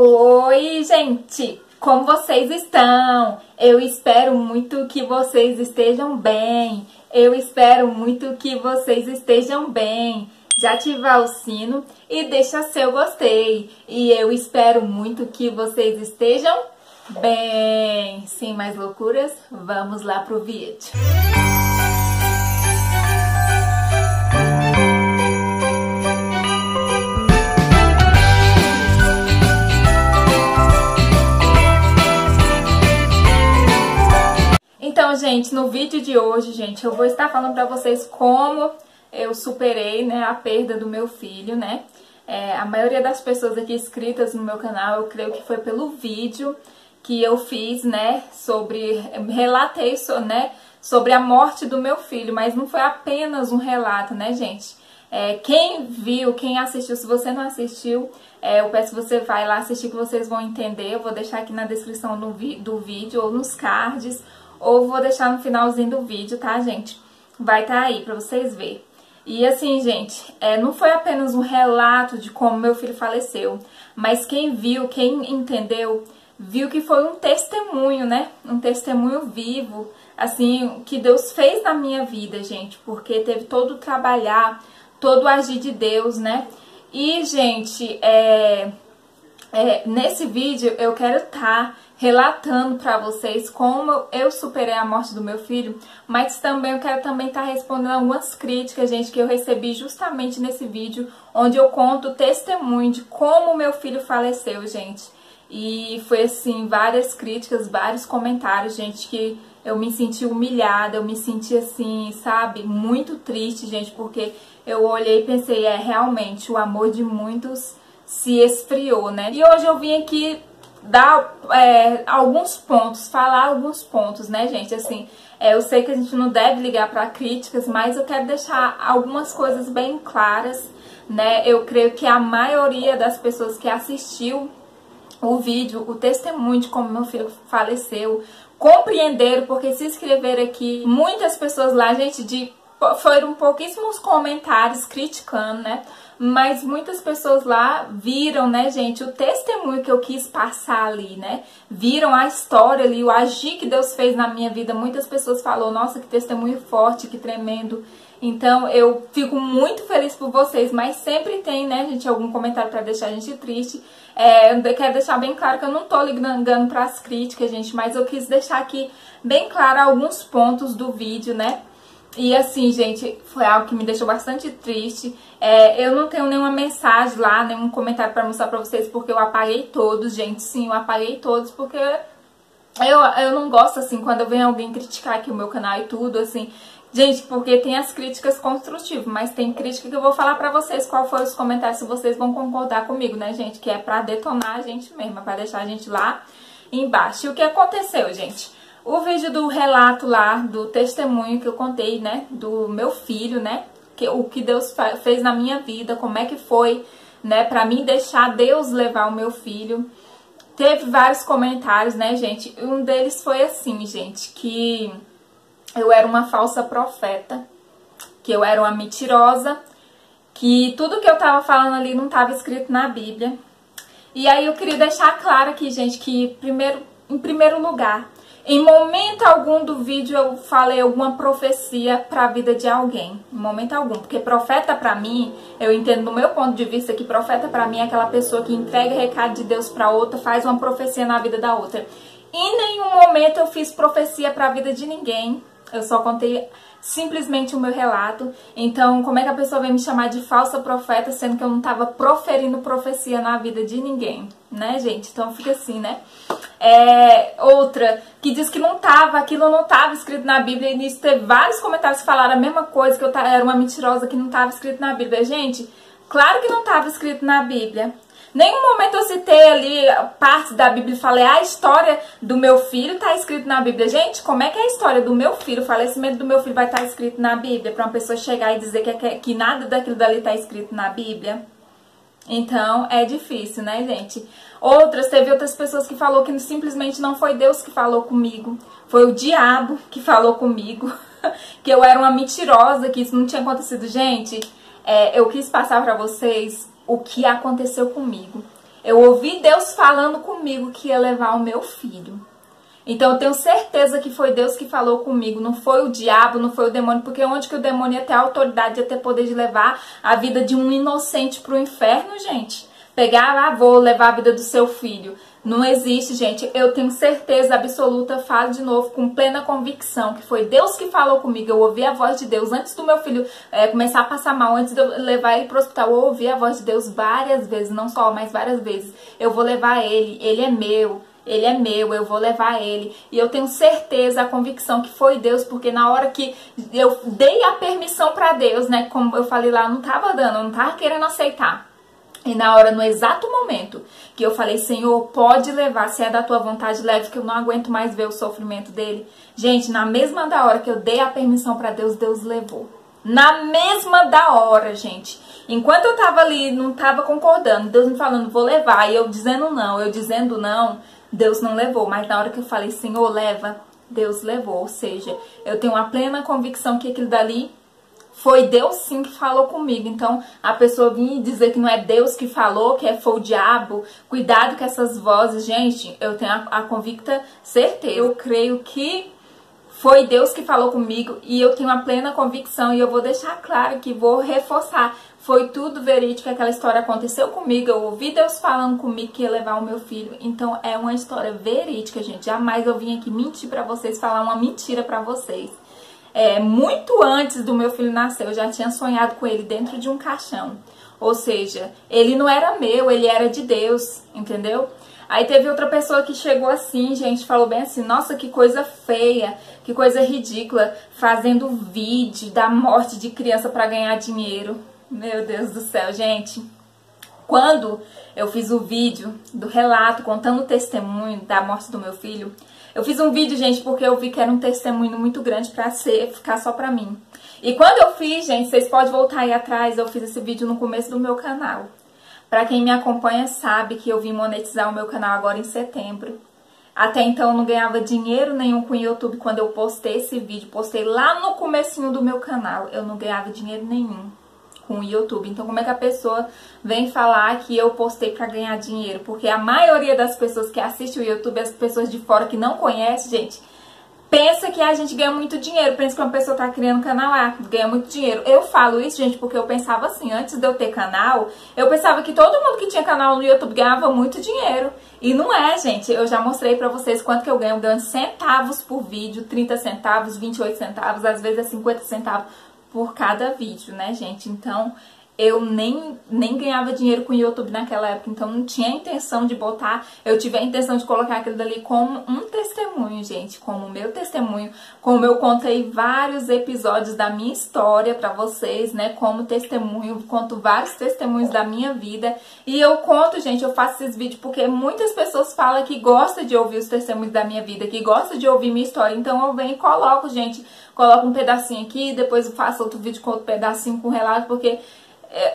Oi, gente! Como vocês estão? Eu espero muito que vocês estejam bem. Eu espero muito que vocês estejam bem. Já ativar o sino e deixa seu gostei. E eu espero muito que vocês estejam bem. Sem mais loucuras, vamos lá pro vídeo. Então, gente, no vídeo de hoje, gente, eu vou estar falando pra vocês como eu superei, né, a perda do meu filho, né? É, a maioria das pessoas aqui inscritas no meu canal, eu creio que foi pelo vídeo que eu fiz, né, sobre, relatei, né, sobre a morte do meu filho, mas não foi apenas um relato, né, gente? É, quem viu, quem assistiu, se você não assistiu, é, eu peço que você vai lá assistir que vocês vão entender. Eu vou deixar aqui na descrição do vídeo ou nos cards ou vou deixar no finalzinho do vídeo, tá, gente? Vai estar tá aí pra vocês verem. E assim, gente, é, não foi apenas um relato de como meu filho faleceu, mas quem viu, quem entendeu, viu que foi um testemunho, né? Um testemunho vivo, assim, que Deus fez na minha vida, gente, porque teve todo o trabalhar, todo o agir de Deus, né? E, gente, é, é, nesse vídeo eu quero estar tá relatando para vocês como eu superei a morte do meu filho, mas também eu quero também estar tá respondendo algumas críticas, gente, que eu recebi justamente nesse vídeo, onde eu conto o testemunho de como meu filho faleceu, gente. E foi assim, várias críticas, vários comentários, gente, que eu me senti humilhada, eu me senti assim, sabe, muito triste, gente, porque eu olhei e pensei, é realmente o amor de muitos se esfriou, né? E hoje eu vim aqui dar é, alguns pontos, falar alguns pontos, né, gente? Assim, é, eu sei que a gente não deve ligar para críticas, mas eu quero deixar algumas coisas bem claras, né? Eu creio que a maioria das pessoas que assistiu o vídeo, o testemunho de como meu filho faleceu, compreenderam, porque se inscreveram aqui, muitas pessoas lá, gente, de foram pouquíssimos comentários criticando, né? Mas muitas pessoas lá viram, né, gente, o testemunho que eu quis passar ali, né? Viram a história ali, o agir que Deus fez na minha vida. Muitas pessoas falaram, nossa, que testemunho forte, que tremendo. Então eu fico muito feliz por vocês, mas sempre tem, né, gente, algum comentário para deixar a gente triste. É, eu quero deixar bem claro que eu não tô ligando para as críticas, gente, mas eu quis deixar aqui bem claro alguns pontos do vídeo, né? E assim, gente, foi algo que me deixou bastante triste. É, eu não tenho nenhuma mensagem lá, nenhum comentário para mostrar pra vocês, porque eu apaguei todos, gente. Sim, eu apaguei todos, porque eu, eu não gosto, assim, quando vem alguém criticar aqui o meu canal e tudo, assim. Gente, porque tem as críticas construtivas, mas tem crítica que eu vou falar pra vocês qual foi os comentários, se vocês vão concordar comigo, né, gente? Que é pra detonar a gente mesmo, pra deixar a gente lá embaixo. E o que aconteceu, gente? O vídeo do relato lá, do testemunho que eu contei, né, do meu filho, né, que, o que Deus fez na minha vida, como é que foi, né, pra mim deixar Deus levar o meu filho. Teve vários comentários, né, gente, um deles foi assim, gente, que eu era uma falsa profeta, que eu era uma mentirosa, que tudo que eu tava falando ali não tava escrito na Bíblia. E aí eu queria deixar claro aqui, gente, que primeiro, em primeiro lugar, em momento algum do vídeo eu falei alguma profecia para a vida de alguém, em momento algum, porque profeta para mim, eu entendo do meu ponto de vista que profeta para mim é aquela pessoa que entrega recado de Deus para outra, faz uma profecia na vida da outra. Em nenhum momento eu fiz profecia para a vida de ninguém. Eu só contei simplesmente o meu relato. Então, como é que a pessoa vem me chamar de falsa profeta, sendo que eu não estava proferindo profecia na vida de ninguém, né, gente? Então fica assim, né? É, outra que diz que não tava, aquilo não estava escrito na Bíblia, e nisso teve vários comentários que falaram a mesma coisa, que eu era uma mentirosa que não estava escrito na Bíblia. Gente, claro que não estava escrito na Bíblia. Nenhum momento eu citei ali partes da Bíblia e falei, a história do meu filho está escrito na Bíblia. Gente, como é que é a história do meu filho, o falecimento do meu filho vai estar tá escrito na Bíblia? Para uma pessoa chegar e dizer que, que, que nada daquilo dali está escrito na Bíblia? Então, é difícil, né, gente? Outras, teve outras pessoas que falou que simplesmente não foi Deus que falou comigo. Foi o diabo que falou comigo. que eu era uma mentirosa, que isso não tinha acontecido. Gente, é, eu quis passar para vocês o que aconteceu comigo. Eu ouvi Deus falando comigo que ia levar o meu filho. Então eu tenho certeza que foi Deus que falou comigo, não foi o diabo, não foi o demônio, porque onde que o demônio ia ter autoridade, ia ter poder de levar a vida de um inocente para o inferno, gente? Pegar, ah, vou levar a vida do seu filho. Não existe, gente. Eu tenho certeza absoluta, falo de novo, com plena convicção, que foi Deus que falou comigo. Eu ouvi a voz de Deus antes do meu filho é, começar a passar mal, antes de eu levar ele para o hospital. Eu ouvi a voz de Deus várias vezes, não só, mas várias vezes. Eu vou levar ele, ele é meu. Ele é meu, eu vou levar ele. E eu tenho certeza, a convicção que foi Deus, porque na hora que eu dei a permissão para Deus, né? Como eu falei lá, não tava dando, não tava querendo aceitar. E na hora, no exato momento que eu falei, Senhor, pode levar, se é da tua vontade, leve, que eu não aguento mais ver o sofrimento dele. Gente, na mesma da hora que eu dei a permissão para Deus, Deus levou. Na mesma da hora, gente. Enquanto eu tava ali, não tava concordando, Deus me falando, vou levar, e eu dizendo não, eu dizendo não, Deus não levou. Mas na hora que eu falei, Senhor, leva, Deus levou. Ou seja, eu tenho uma plena convicção que aquilo dali foi Deus sim que falou comigo. Então, a pessoa vir dizer que não é Deus que falou, que é, foi o diabo, cuidado com essas vozes. Gente, eu tenho a, a convicta certeza. Eu creio que foi Deus que falou comigo e eu tenho a plena convicção e eu vou deixar claro que vou reforçar. Foi tudo verídico, aquela história aconteceu comigo, eu ouvi Deus falando comigo que ia levar o meu filho. Então é uma história verídica, gente. Jamais eu vim aqui mentir para vocês, falar uma mentira para vocês. É, muito antes do meu filho nascer, eu já tinha sonhado com ele dentro de um caixão. Ou seja, ele não era meu, ele era de Deus, entendeu? Aí teve outra pessoa que chegou assim, gente, falou bem assim: nossa, que coisa feia, que coisa ridícula, fazendo vídeo da morte de criança para ganhar dinheiro. Meu Deus do céu, gente. Quando eu fiz o vídeo do relato contando o testemunho da morte do meu filho, eu fiz um vídeo, gente, porque eu vi que era um testemunho muito grande para ser ficar só pra mim. E quando eu fiz, gente, vocês podem voltar aí atrás, eu fiz esse vídeo no começo do meu canal. Para quem me acompanha sabe que eu vim monetizar o meu canal agora em setembro. Até então eu não ganhava dinheiro nenhum com o YouTube quando eu postei esse vídeo. Postei lá no comecinho do meu canal. Eu não ganhava dinheiro nenhum com o YouTube. Então, como é que a pessoa vem falar que eu postei para ganhar dinheiro? Porque a maioria das pessoas que assistem o YouTube, as pessoas de fora que não conhecem, gente, pensa que a gente ganha muito dinheiro. Pensa que uma pessoa tá criando canal, ah, ganha muito dinheiro. Eu falo isso, gente, porque eu pensava assim, antes de eu ter canal, eu pensava que todo mundo que tinha canal no YouTube ganhava muito dinheiro. E não é, gente. Eu já mostrei pra vocês quanto que eu ganho. Ganho centavos por vídeo, 30 centavos, 28 centavos, às vezes é 50 centavos por cada vídeo, né, gente? Então, eu nem, nem ganhava dinheiro com o YouTube naquela época, então não tinha intenção de botar, eu tive a intenção de colocar aquilo dali como um testemunho, gente, como meu testemunho, como eu contei vários episódios da minha história para vocês, né, como testemunho, conto vários testemunhos da minha vida, e eu conto, gente, eu faço esses vídeos porque muitas pessoas falam que gostam de ouvir os testemunhos da minha vida, que gostam de ouvir minha história, então eu venho e coloco, gente, coloco um pedacinho aqui, depois faço outro vídeo com outro pedacinho com relato, porque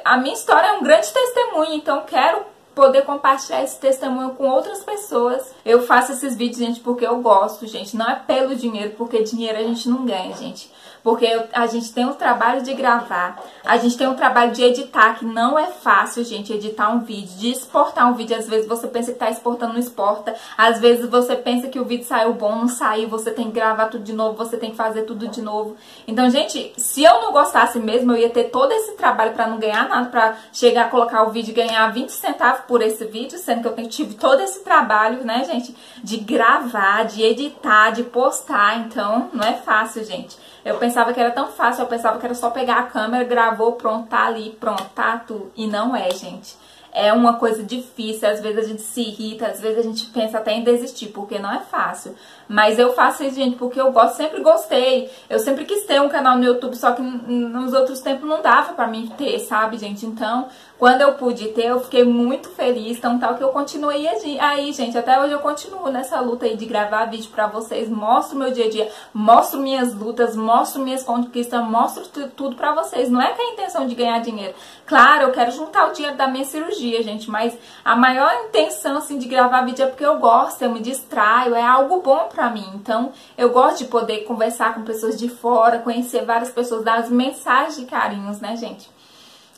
a minha história é um grande testemunho, então quero poder compartilhar esse testemunho com outras pessoas. Eu faço esses vídeos, gente, porque eu gosto, gente. Não é pelo dinheiro, porque dinheiro a gente não ganha, gente. Porque a gente tem o trabalho de gravar, a gente tem o trabalho de editar, que não é fácil, gente, editar um vídeo, de exportar um vídeo. Às vezes você pensa que tá exportando, não exporta. Às vezes você pensa que o vídeo saiu bom, não saiu, você tem que gravar tudo de novo, você tem que fazer tudo de novo. Então, gente, se eu não gostasse mesmo, eu ia ter todo esse trabalho para não ganhar nada, para chegar a colocar o vídeo e ganhar 20 centavos por esse vídeo, sendo que eu tive todo esse trabalho, né, gente, de gravar, de editar, de postar. Então, não é fácil, gente. Eu pensava que era tão fácil, eu pensava que era só pegar a câmera, gravou, pronto, tá ali, pronto, tá tudo. E não é, gente. É uma coisa difícil, às vezes a gente se irrita, às vezes a gente pensa até em desistir, porque não é fácil. Mas eu faço isso, gente, porque eu gosto, sempre gostei. Eu sempre quis ter um canal no YouTube, só que nos outros tempos não dava pra mim ter, sabe, gente? Então, quando eu pude ter, eu fiquei muito feliz, então tal que eu continuei aí, gente. Até hoje eu continuo nessa luta aí de gravar vídeo pra vocês, mostro meu dia a dia, mostro minhas lutas, mostro minhas conquistas, mostro tudo pra vocês. Não é que a intenção de ganhar dinheiro. Claro, eu quero juntar o dinheiro da minha cirurgia, gente, mas a maior intenção, assim, de gravar vídeo é porque eu gosto, eu me distraio, é algo bom pra mim. Então, eu gosto de poder conversar com pessoas de fora, conhecer várias pessoas, dar as mensagens de carinhos, né, gente?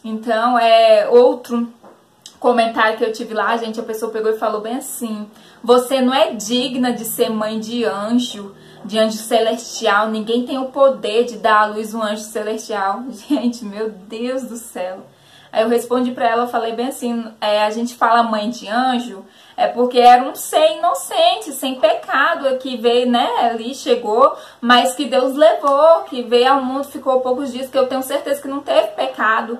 Então, é outro comentário que eu tive lá, gente, a pessoa pegou e falou bem assim: Você não é digna de ser mãe de anjo, de anjo celestial. Ninguém tem o poder de dar à luz um anjo celestial. Gente, meu Deus do céu. Aí eu respondi para ela, falei bem assim: é, a gente fala mãe de anjo, é porque era um ser inocente, sem pecado, que veio, né, ali, chegou, mas que Deus levou, que veio ao mundo, ficou poucos dias, que eu tenho certeza que não teve pecado.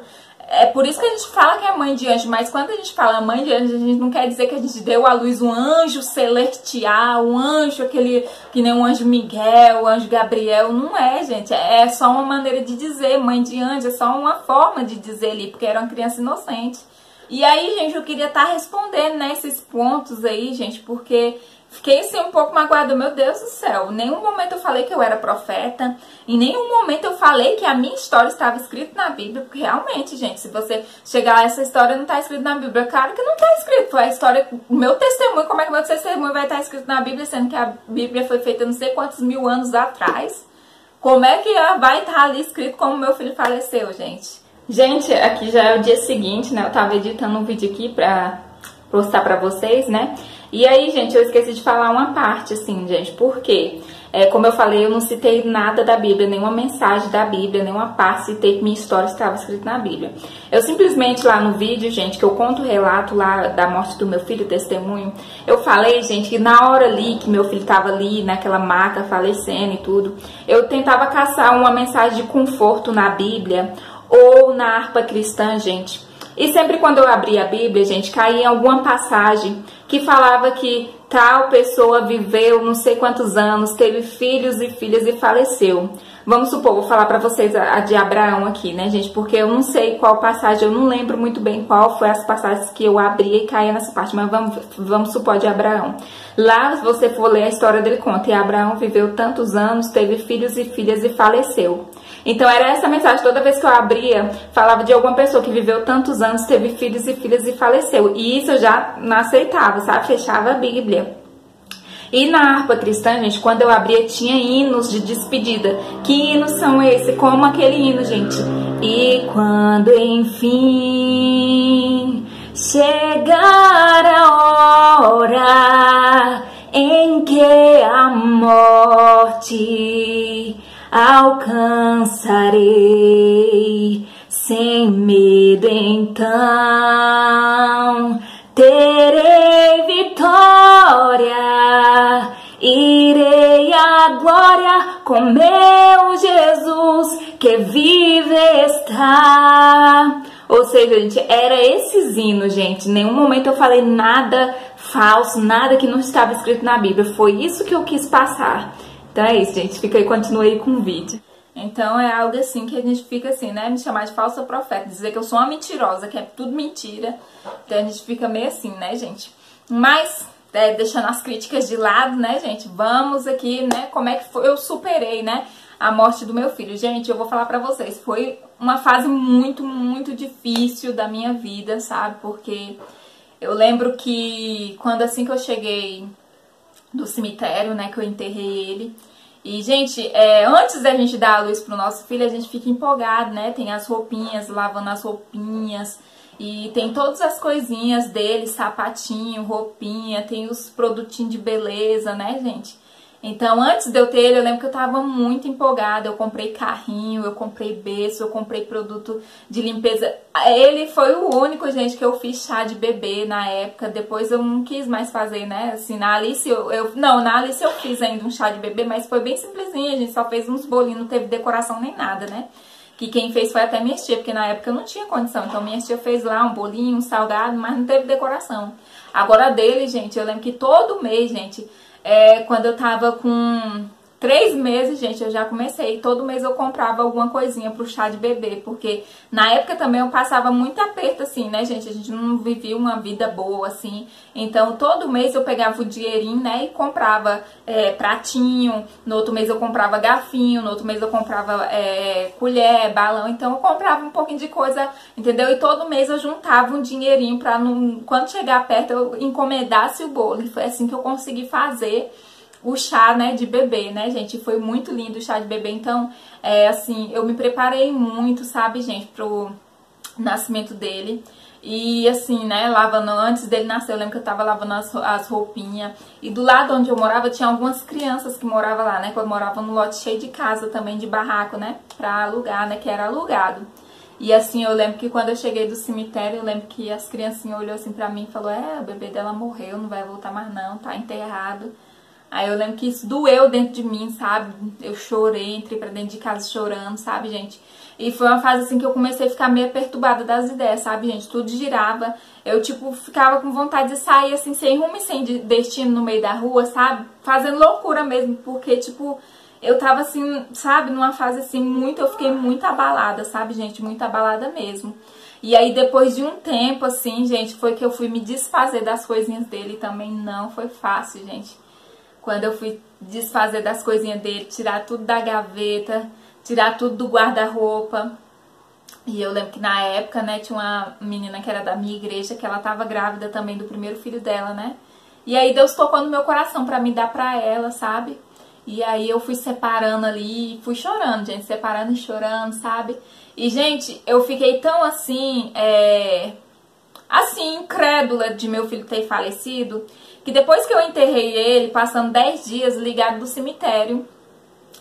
É por isso que a gente fala que é mãe de anjo, mas quando a gente fala mãe de anjo, a gente não quer dizer que a gente deu à luz um anjo celestial, um anjo aquele que nem um anjo Miguel, um anjo Gabriel. Não é, gente. É só uma maneira de dizer mãe de anjo, é só uma forma de dizer ali, porque era uma criança inocente. E aí, gente, eu queria estar tá respondendo nesses né, pontos aí, gente, porque Fiquei assim um pouco magoada, meu Deus do céu. Em nenhum momento eu falei que eu era profeta. Em nenhum momento eu falei que a minha história estava escrita na Bíblia. Porque realmente, gente, se você chegar a essa história não está escrita na Bíblia, claro que não está escrito. A história, o meu testemunho, como é que meu testemunho vai estar escrito na Bíblia, sendo que a Bíblia foi feita não sei quantos mil anos atrás. Como é que vai estar ali escrito como meu filho faleceu, gente? Gente, aqui já é o dia seguinte, né? Eu tava editando um vídeo aqui pra postar pra vocês, né? E aí, gente, eu esqueci de falar uma parte, assim, gente, por quê? É, como eu falei, eu não citei nada da Bíblia, nenhuma mensagem da Bíblia, nenhuma parte, citei que minha história estava escrita na Bíblia. Eu simplesmente lá no vídeo, gente, que eu conto o relato lá da morte do meu filho, testemunho, eu falei, gente, que na hora ali que meu filho estava ali, naquela maca, falecendo e tudo, eu tentava caçar uma mensagem de conforto na Bíblia ou na harpa cristã, gente. E sempre quando eu abria a Bíblia, gente, caía em alguma passagem que falava que tal pessoa viveu não sei quantos anos, teve filhos e filhas e faleceu. Vamos supor, vou falar para vocês a, de Abraão aqui, né, gente? Porque eu não sei qual passagem, eu não lembro muito bem qual foi as passagens que eu abria e caía nessa parte, mas vamos, vamos supor de Abraão. Lá, você for ler a história dele, conta, e Abraão viveu tantos anos, teve filhos e filhas e faleceu. Então era essa mensagem, toda vez que eu abria, falava de alguma pessoa que viveu tantos anos, teve filhos e filhas e faleceu. E isso eu já não aceitava, sabe? Fechava a Bíblia. E na harpa cristã, gente, quando eu abria, tinha hinos de despedida. Que hinos são esses? Como aquele hino, gente. E quando enfim chegar a hora em que a morte alcançarei sem medo então terei vitória irei à glória com meu Jesus que vive está ou seja, gente, era esses hinos, gente. Em nenhum momento eu falei nada falso, nada que não estava escrito na Bíblia. Foi isso que eu quis passar. Então é isso, gente. Fica aí, continue aí com o vídeo. Então é algo assim que a gente fica assim, né? Me chamar de falsa profeta, dizer que eu sou uma mentirosa, que é tudo mentira. Então a gente fica meio assim, né, gente? Mas, é, deixando as críticas de lado, né, gente? Vamos aqui, né? Como é que foi? Eu superei, né? A morte do meu filho. Gente, eu vou falar pra vocês, foi uma fase muito, muito difícil da minha vida, sabe? Porque eu lembro que quando assim que eu cheguei do cemitério, né, que eu enterrei ele. E, gente, é, antes da gente dar a luz pro nosso filho, a gente fica empolgado, né? Tem as roupinhas, lavando as roupinhas. E tem todas as coisinhas dele, sapatinho, roupinha, tem os produtinhos de beleza, né, gente? Então, antes de eu ter ele, eu lembro que eu tava muito empolgada. Eu comprei carrinho, eu comprei berço, eu comprei produto de limpeza. Ele foi o único, gente, que eu fiz chá de bebê na época. Depois eu não quis mais fazer, né? Assim, na Alice eu, eu. não, na Alice eu fiz ainda um chá de bebê, mas foi bem simplesinho. A gente só fez uns bolinhos, não teve decoração nem nada, né? que quem fez foi até minha tia, porque na época eu não tinha condição. Então minha tia fez lá um bolinho, um salgado, mas não teve decoração. Agora dele, gente, eu lembro que todo mês, gente, é, quando eu tava com três meses, gente, eu já comecei. Todo mês eu comprava alguma coisinha pro chá de bebê, porque na época também eu passava muito aperto, assim, né, gente? A gente não vivia uma vida boa, assim. Então, todo mês eu pegava o dinheirinho, né, e comprava é, pratinho. No outro mês eu comprava garfinho, no outro mês eu comprava é, colher, balão. Então, eu comprava um pouquinho de coisa, entendeu? E todo mês eu juntava um dinheirinho pra, não, quando chegar perto, eu encomendasse o bolo. E foi assim que eu consegui fazer o chá, né, de bebê, né, gente? Foi muito lindo o chá de bebê. Então, é assim, eu me preparei muito, sabe, gente, pro nascimento dele. E assim, né, lavando antes dele nascer, eu lembro que eu tava lavando as, as roupinhas. E do lado onde eu morava tinha algumas crianças que moravam lá, né? Que eu morava num lote cheio de casa também, de barraco, né? Pra alugar, né? Que era alugado. E assim, eu lembro que quando eu cheguei do cemitério, eu lembro que as criancinhas olhou assim pra mim e falou, é, o bebê dela morreu, não vai voltar mais não, tá enterrado. Aí eu lembro que isso doeu dentro de mim, sabe? Eu chorei, entrei pra dentro de casa chorando, sabe, gente? E foi uma fase assim que eu comecei a ficar meio perturbada das ideias, sabe, gente? Tudo girava. Eu, tipo, ficava com vontade de sair assim, sem rumo e sem destino no meio da rua, sabe? Fazendo loucura mesmo, porque, tipo, eu tava assim, sabe, numa fase assim, muito, eu fiquei muito abalada, sabe, gente? Muito abalada mesmo. E aí, depois de um tempo, assim, gente, foi que eu fui me desfazer das coisinhas dele também. Não foi fácil, gente. Quando eu fui desfazer das coisinhas dele, tirar tudo da gaveta, tirar tudo do guarda-roupa. E eu lembro que na época, né, tinha uma menina que era da minha igreja, que ela tava grávida também do primeiro filho dela, né? E aí Deus tocou no meu coração para me dar pra ela, sabe? E aí eu fui separando ali, fui chorando, gente, separando e chorando, sabe? E, gente, eu fiquei tão assim, é... assim, incrédula de meu filho ter falecido, que depois que eu enterrei ele, passando 10 dias ligado do cemitério,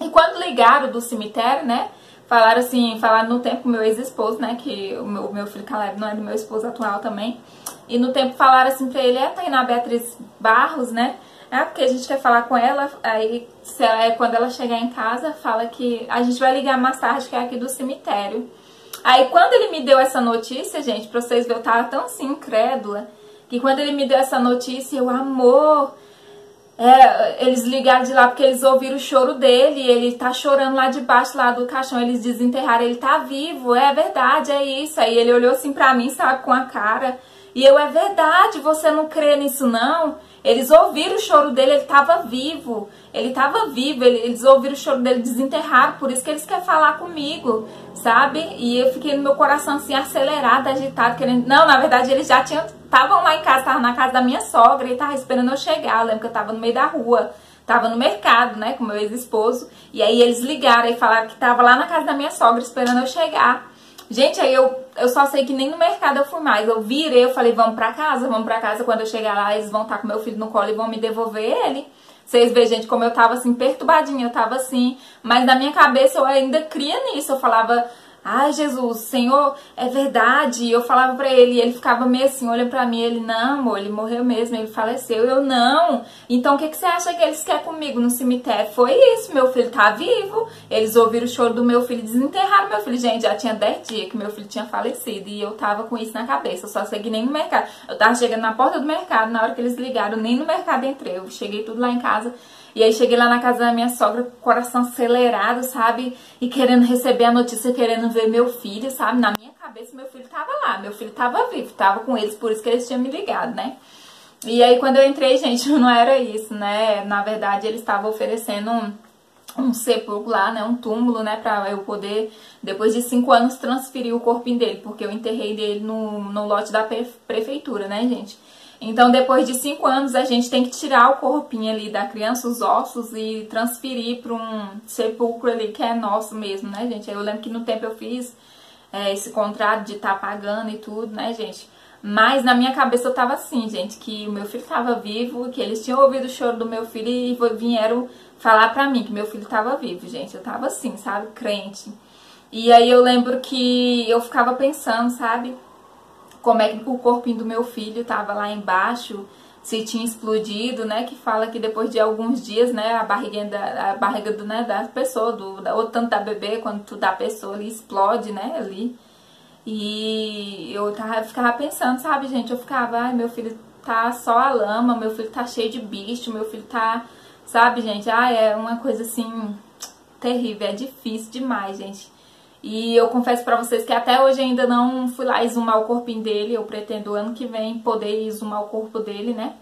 e quando ligaram do cemitério, né, falaram assim, falaram no tempo meu ex-esposo, né, que o meu, meu filho Caleb não é do meu esposo atual também, e no tempo falaram assim pra ele, é, tá na Beatriz Barros, né, é porque a gente quer falar com ela, aí ela, é, quando ela chegar em casa, fala que a gente vai ligar mais tarde, que é aqui do cemitério. Aí quando ele me deu essa notícia, gente, pra vocês verem, eu tava tão assim, incrédula, que quando ele me deu essa notícia, eu, amor, é, eles ligaram de lá porque eles ouviram o choro dele, ele tá chorando lá debaixo lá do caixão, eles desenterraram, ele tá vivo, é verdade, é isso. Aí ele olhou assim pra mim, sabe, com a cara, e eu, é verdade, você não crê nisso não? Eles ouviram o choro dele, ele estava vivo. Ele estava vivo, eles ouviram o choro dele desenterrado, por isso que eles querem falar comigo, sabe? E eu fiquei no meu coração assim, acelerado, agitado, querendo. Não, na verdade, eles já tinham. Estavam lá em casa, estavam na casa da minha sogra e estavam esperando eu chegar. Eu lembro que eu estava no meio da rua. Tava no mercado, né, com meu ex-esposo. E aí eles ligaram e falaram que tava lá na casa da minha sogra esperando eu chegar. Gente, aí eu, eu só sei que nem no mercado eu fui mais. Eu virei, eu falei, vamos pra casa, vamos pra casa. Quando eu chegar lá, eles vão estar com meu filho no colo e vão me devolver ele. Vocês veem, gente, como eu tava assim, perturbadinha, eu tava assim. Mas na minha cabeça eu ainda cria nisso. Eu falava, Ai, Jesus, Senhor, é verdade. Eu falava para ele, e ele ficava meio assim, olha para mim, ele, não, amor, ele morreu mesmo, ele faleceu. Eu, não. Então, o que, que você acha que eles querem comigo no cemitério? Foi isso, meu filho tá vivo. Eles ouviram o choro do meu filho e desenterraram meu filho. Gente, já tinha 10 dias que meu filho tinha falecido e eu tava com isso na cabeça. Eu só segui nem no mercado. Eu tava chegando na porta do mercado, na hora que eles ligaram, nem no mercado entrei. Eu cheguei tudo lá em casa. E aí cheguei lá na casa da minha sogra coração acelerado, sabe? E querendo receber a notícia, querendo ver meu filho, sabe? Na minha cabeça, meu filho tava lá. Meu filho tava vivo, tava com eles, por isso que eles tinham me ligado, né? E aí quando eu entrei, gente, não era isso, né? Na verdade, eles estavam oferecendo um, um sepulcro lá, né? Um túmulo, né? Pra eu poder, depois de cinco anos, transferir o corpinho dele. Porque eu enterrei dele no, no lote da prefeitura, né, gente? Então, depois de cinco anos, a gente tem que tirar o corpinho ali da criança, os ossos, e transferir para um sepulcro ali que é nosso mesmo, né, gente? Eu lembro que no tempo eu fiz é, esse contrato de estar tá pagando e tudo, né, gente? Mas na minha cabeça eu tava assim, gente, que o meu filho tava vivo, que eles tinham ouvido o choro do meu filho e vieram falar pra mim que meu filho tava vivo, gente. Eu tava assim, sabe, crente. E aí eu lembro que eu ficava pensando, sabe? Como é que o corpinho do meu filho estava lá embaixo, se tinha explodido, né? Que fala que depois de alguns dias, né, a barriga da, a barriga do, né, da pessoa, do, da, ou tanto da bebê quanto da pessoa ali explode, né, ali. E eu tava, ficava pensando, sabe, gente? Eu ficava, ai, meu filho tá só a lama, meu filho tá cheio de bicho, meu filho tá, sabe, gente? Ai, é uma coisa assim terrível, é difícil demais, gente. E eu confesso para vocês que até hoje ainda não fui lá exumar o corpinho dele. Eu pretendo ano que vem poder exumar o corpo dele, né?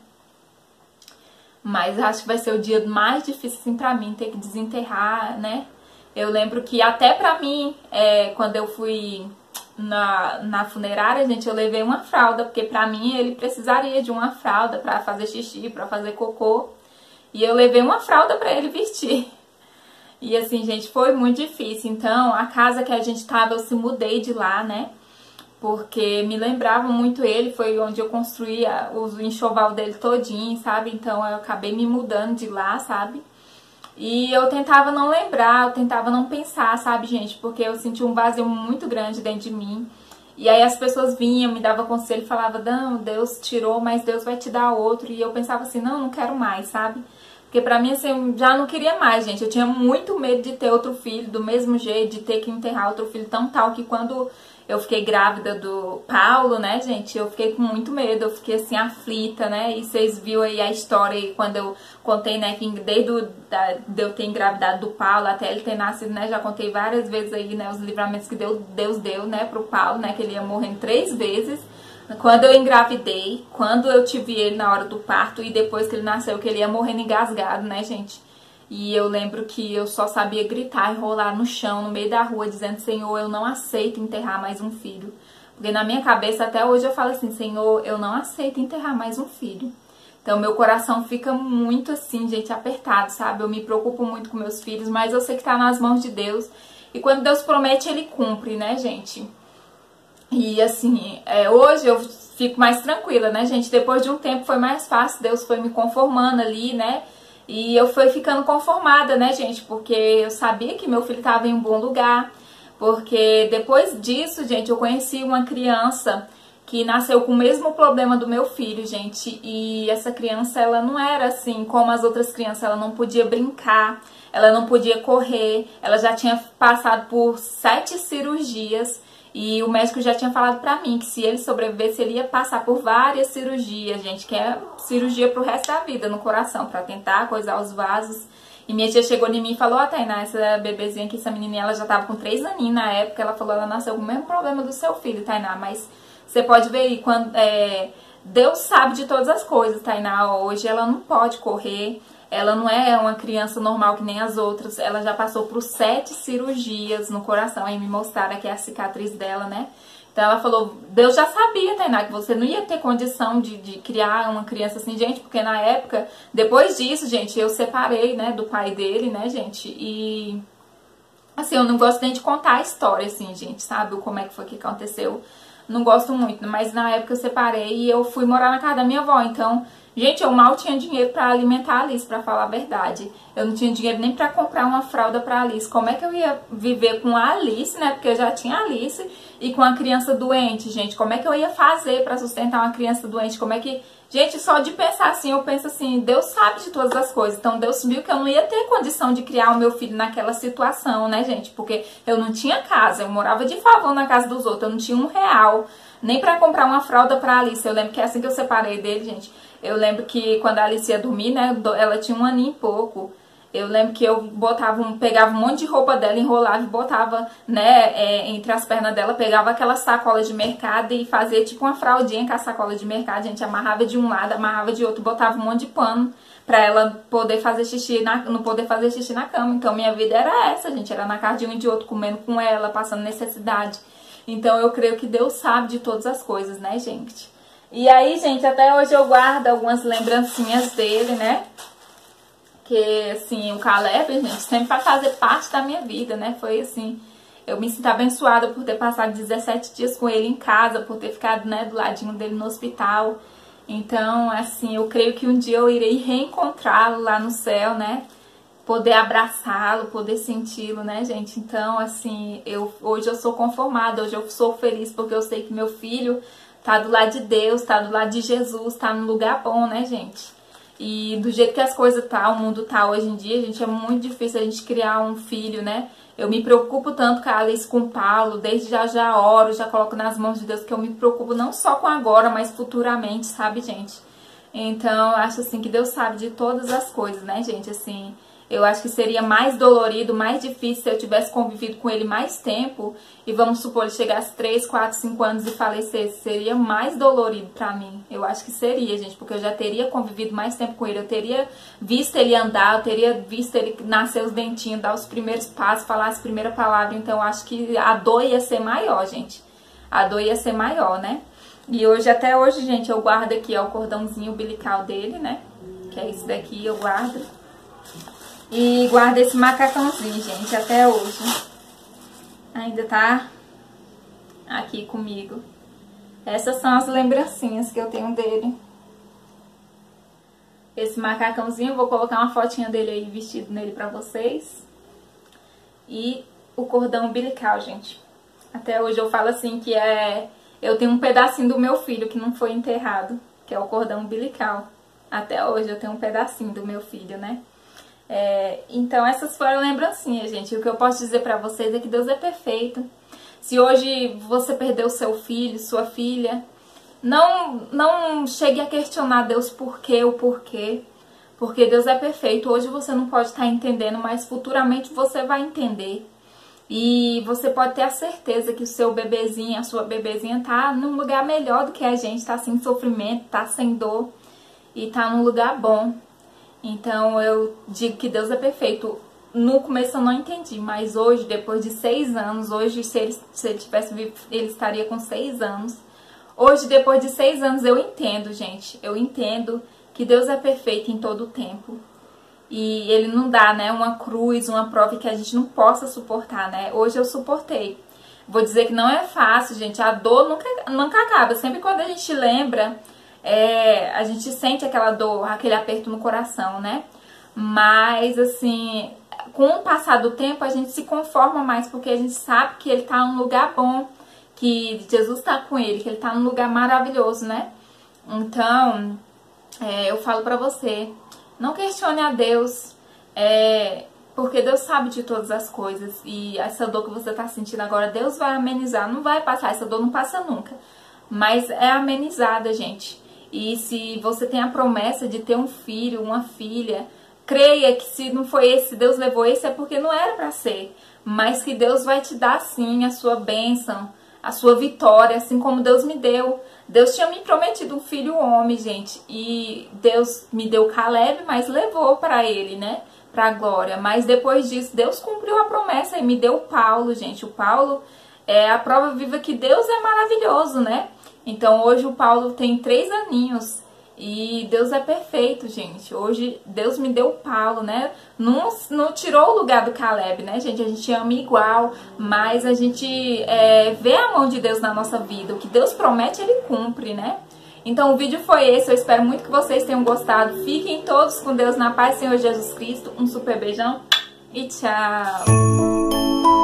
Mas acho que vai ser o dia mais difícil assim pra mim, ter que desenterrar, né? Eu lembro que até pra mim, é, quando eu fui na, na funerária, gente, eu levei uma fralda, porque pra mim ele precisaria de uma fralda pra fazer xixi, pra fazer cocô. E eu levei uma fralda pra ele vestir. E assim, gente, foi muito difícil. Então, a casa que a gente tava, eu se mudei de lá, né? porque me lembrava muito ele, foi onde eu construí o enxoval dele todinho, sabe? Então eu acabei me mudando de lá, sabe? E eu tentava não lembrar, eu tentava não pensar, sabe, gente? Porque eu senti um vazio muito grande dentro de mim. E aí as pessoas vinham, me davam conselho falavam, não, Deus tirou, mas Deus vai te dar outro. E eu pensava assim, não, não quero mais, sabe? Porque pra mim, assim, já não queria mais, gente. Eu tinha muito medo de ter outro filho, do mesmo jeito, de ter que enterrar outro filho tão tal que quando eu fiquei grávida do Paulo, né, gente? Eu fiquei com muito medo, eu fiquei assim, aflita, né? E vocês viram aí a história aí, quando eu contei, né, que desde o, da, de eu ter engravidado do Paulo até ele ter nascido, né? Já contei várias vezes aí, né, os livramentos que Deus, Deus deu, né, pro Paulo, né? Que ele ia morrendo três vezes. Quando eu engravidei, quando eu tive ele na hora do parto e depois que ele nasceu, que ele ia morrendo engasgado, né, gente? E eu lembro que eu só sabia gritar e rolar no chão, no meio da rua, dizendo: Senhor, eu não aceito enterrar mais um filho. Porque na minha cabeça até hoje eu falo assim: Senhor, eu não aceito enterrar mais um filho. Então meu coração fica muito assim, gente, apertado, sabe? Eu me preocupo muito com meus filhos, mas eu sei que tá nas mãos de Deus. E quando Deus promete, Ele cumpre, né, gente? E assim, é, hoje eu fico mais tranquila, né, gente? Depois de um tempo foi mais fácil, Deus foi me conformando ali, né? E eu fui ficando conformada, né, gente? Porque eu sabia que meu filho estava em um bom lugar. Porque depois disso, gente, eu conheci uma criança que nasceu com o mesmo problema do meu filho, gente. E essa criança, ela não era assim como as outras crianças, ela não podia brincar, ela não podia correr, ela já tinha passado por sete cirurgias. E o médico já tinha falado pra mim que se ele sobrevivesse, ele ia passar por várias cirurgias, gente, que é cirurgia pro resto da vida no coração, para tentar coisar os vasos. E minha tia chegou em mim e falou, ó, oh, Tainá, essa bebezinha aqui, essa menininha, ela já tava com três aninhos na época, ela falou, ela nasceu com o mesmo problema do seu filho, Tainá, mas você pode ver aí, quando, é, Deus sabe de todas as coisas, Tainá, hoje ela não pode correr, ela não é uma criança normal que nem as outras. Ela já passou por sete cirurgias no coração. Aí me mostraram aqui a cicatriz dela, né? Então ela falou, Deus já sabia, Tainá, que você não ia ter condição de, de criar uma criança assim, gente, porque na época, depois disso, gente, eu separei, né, do pai dele, né, gente, e assim, eu não gosto nem de contar a história, assim, gente, sabe, como é que foi que aconteceu, não gosto muito, mas na época eu separei e eu fui morar na casa da minha avó, então Gente, eu mal tinha dinheiro para alimentar a Alice, para falar a verdade. Eu não tinha dinheiro nem para comprar uma fralda para Alice. Como é que eu ia viver com a Alice, né? Porque eu já tinha Alice e com a criança doente, gente. Como é que eu ia fazer para sustentar uma criança doente? Como é que Gente, só de pensar assim, eu penso assim, Deus sabe de todas as coisas. Então Deus viu que eu não ia ter condição de criar o meu filho naquela situação, né, gente? Porque eu não tinha casa, eu morava de favor na casa dos outros, eu não tinha um real, nem para comprar uma fralda para Alice. Eu lembro que é assim que eu separei dele, gente. Eu lembro que quando a Alice ia dormir, né, ela tinha um aninho e pouco. Eu lembro que eu botava pegava um monte de roupa dela, enrolava e botava, né, é, entre as pernas dela, pegava aquela sacola de mercado e fazia tipo uma fraldinha com a sacola de mercado, a gente amarrava de um lado, amarrava de outro, botava um monte de pano pra ela poder fazer xixi, na, não poder fazer xixi na cama. Então minha vida era essa, gente, era na casa de um e de outro, comendo com ela, passando necessidade. Então eu creio que Deus sabe de todas as coisas, né, gente? E aí, gente, até hoje eu guardo algumas lembrancinhas dele, né? Que, assim, o Caleb, gente, sempre vai fazer parte da minha vida, né? Foi, assim, eu me sinto abençoada por ter passado 17 dias com ele em casa, por ter ficado, né, do ladinho dele no hospital. Então, assim, eu creio que um dia eu irei reencontrá-lo lá no céu, né? Poder abraçá-lo, poder senti-lo, né, gente? Então, assim, eu hoje eu sou conformada, hoje eu sou feliz porque eu sei que meu filho tá do lado de Deus, tá do lado de Jesus, tá no lugar bom, né, gente? E do jeito que as coisas tá, o mundo tá hoje em dia, gente, é muito difícil a gente criar um filho, né? Eu me preocupo tanto com a Alice com o Paulo, desde já já oro, já coloco nas mãos de Deus, que eu me preocupo não só com agora, mas futuramente, sabe, gente? Então, acho assim que Deus sabe de todas as coisas, né, gente? Assim, eu acho que seria mais dolorido, mais difícil se eu tivesse convivido com ele mais tempo e vamos supor, ele chegasse 3, 4, 5 anos e falecesse. Seria mais dolorido pra mim. Eu acho que seria, gente, porque eu já teria convivido mais tempo com ele. Eu teria visto ele andar, eu teria visto ele nascer os dentinhos, dar os primeiros passos, falar as primeiras palavras. Então, eu acho que a dor ia ser maior, gente. A dor ia ser maior, né? E hoje, até hoje, gente, eu guardo aqui, ó, o cordãozinho umbilical dele, né? Que é esse daqui, eu guardo. E guarda esse macacãozinho, gente, até hoje. Ainda tá aqui comigo. Essas são as lembrancinhas que eu tenho dele. Esse macacãozinho, vou colocar uma fotinha dele aí vestido nele pra vocês. E o cordão umbilical, gente. Até hoje eu falo assim que é... Eu tenho um pedacinho do meu filho que não foi enterrado, que é o cordão umbilical. Até hoje eu tenho um pedacinho do meu filho, né? É, então essas foram lembrancinhas, gente. O que eu posso dizer pra vocês é que Deus é perfeito. Se hoje você perdeu seu filho, sua filha, não, não chegue a questionar Deus por quê ou porquê. Porque Deus é perfeito. Hoje você não pode estar entendendo, mas futuramente você vai entender. E você pode ter a certeza que o seu bebezinho, a sua bebezinha tá num lugar melhor do que a gente, tá sem sofrimento, tá sem dor e tá num lugar bom. Então eu digo que Deus é perfeito. No começo eu não entendi, mas hoje, depois de seis anos, hoje se ele, se ele tivesse vivo, ele estaria com seis anos. Hoje, depois de seis anos, eu entendo, gente. Eu entendo que Deus é perfeito em todo o tempo. E ele não dá, né, uma cruz, uma prova que a gente não possa suportar, né? Hoje eu suportei. Vou dizer que não é fácil, gente. A dor nunca, nunca acaba. Sempre quando a gente lembra, é, a gente sente aquela dor, aquele aperto no coração, né? Mas, assim, com o passar do tempo, a gente se conforma mais, porque a gente sabe que ele tá num lugar bom, que Jesus tá com ele, que ele tá num lugar maravilhoso, né? Então, é, eu falo pra você, não questione a Deus, é, porque Deus sabe de todas as coisas e essa dor que você tá sentindo agora, Deus vai amenizar, não vai passar, essa dor não passa nunca, mas é amenizada, gente. E se você tem a promessa de ter um filho, uma filha, creia que se não foi esse, Deus levou esse, é porque não era para ser. Mas que Deus vai te dar sim a sua bênção, a sua vitória, assim como Deus me deu. Deus tinha me prometido um filho homem, gente, e Deus me deu Caleb, mas levou para ele, né? Para glória. Mas depois disso, Deus cumpriu a promessa e me deu Paulo, gente. O Paulo é a prova viva que Deus é maravilhoso, né? Então hoje o Paulo tem três aninhos e Deus é perfeito, gente. Hoje Deus me deu o Paulo, né? Não, não tirou o lugar do Caleb, né, gente? A gente ama igual, mas a gente é, vê a mão de Deus na nossa vida. O que Deus promete, Ele cumpre, né? Então o vídeo foi esse, eu espero muito que vocês tenham gostado. Fiquem todos com Deus na paz, Senhor Jesus Cristo. Um super beijão e tchau!